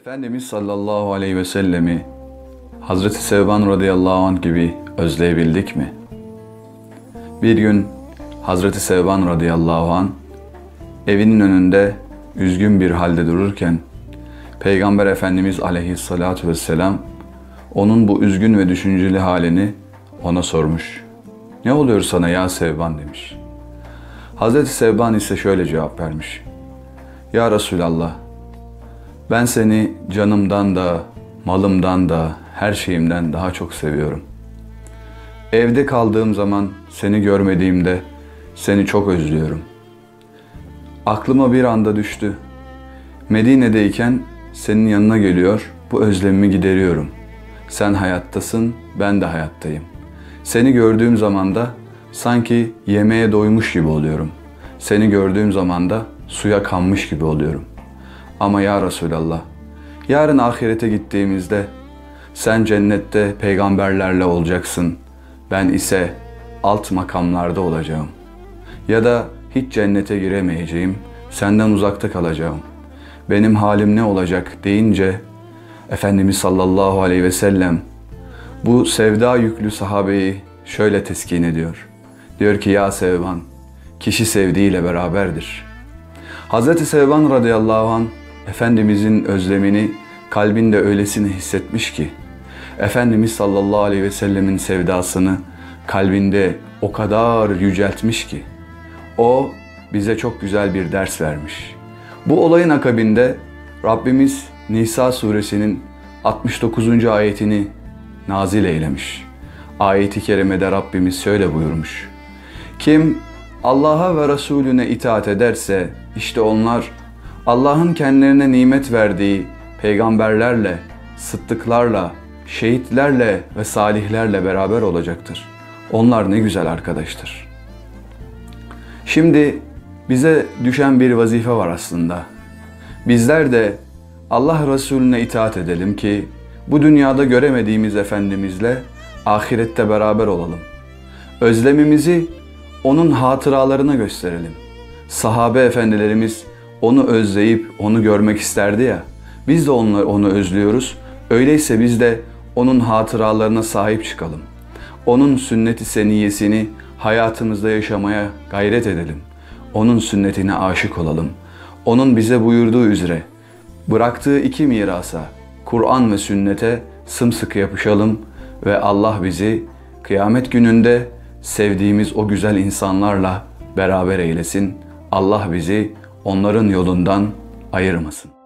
Efendimiz sallallahu aleyhi ve sellemi Hazreti Sevban radıyallahu anh gibi özleyebildik mi? Bir gün Hazreti Sevban radıyallahu anh evinin önünde üzgün bir halde dururken Peygamber Efendimiz aleyhissalatu vesselam onun bu üzgün ve düşünceli halini ona sormuş. Ne oluyor sana ya Sevban demiş. Hazreti Sevban ise şöyle cevap vermiş. Ya Resulallah ben seni canımdan da, malımdan da, her şeyimden daha çok seviyorum. Evde kaldığım zaman seni görmediğimde seni çok özlüyorum. Aklıma bir anda düştü. Medine'deyken senin yanına geliyor, bu özlemimi gideriyorum. Sen hayattasın, ben de hayattayım. Seni gördüğüm zaman da sanki yemeğe doymuş gibi oluyorum. Seni gördüğüm zaman da suya kanmış gibi oluyorum. Ama ya Resulallah, yarın ahirete gittiğimizde sen cennette peygamberlerle olacaksın. Ben ise alt makamlarda olacağım. Ya da hiç cennete giremeyeceğim, senden uzakta kalacağım. Benim halim ne olacak deyince Efendimiz sallallahu aleyhi ve sellem bu sevda yüklü sahabeyi şöyle teskin ediyor. Diyor ki ya Sevban, kişi sevdiğiyle beraberdir. Hazreti Sevban radıyallahu an Efendimizin özlemini kalbinde öylesine hissetmiş ki Efendimiz sallallahu aleyhi ve sellemin sevdasını kalbinde o kadar yüceltmiş ki o bize çok güzel bir ders vermiş. Bu olayın akabinde Rabbimiz Nisa suresinin 69. ayetini nazil eylemiş. Ayeti kerimede Rabbimiz şöyle buyurmuş. Kim Allah'a ve Resulüne itaat ederse işte onlar Allah'ın kendilerine nimet verdiği peygamberlerle, sıddıklarla, şehitlerle ve salihlerle beraber olacaktır. Onlar ne güzel arkadaştır. Şimdi bize düşen bir vazife var aslında. Bizler de Allah Resulüne itaat edelim ki bu dünyada göremediğimiz Efendimizle ahirette beraber olalım. Özlemimizi onun hatıralarına gösterelim. Sahabe efendilerimiz onu özleyip onu görmek isterdi ya. Biz de onu, onu özlüyoruz. Öyleyse biz de onun hatıralarına sahip çıkalım. Onun sünnet-i seniyesini hayatımızda yaşamaya gayret edelim. Onun sünnetine aşık olalım. Onun bize buyurduğu üzere bıraktığı iki mirasa, Kur'an ve sünnete sımsıkı yapışalım ve Allah bizi kıyamet gününde sevdiğimiz o güzel insanlarla beraber eylesin. Allah bizi onların yolundan ayırmasın.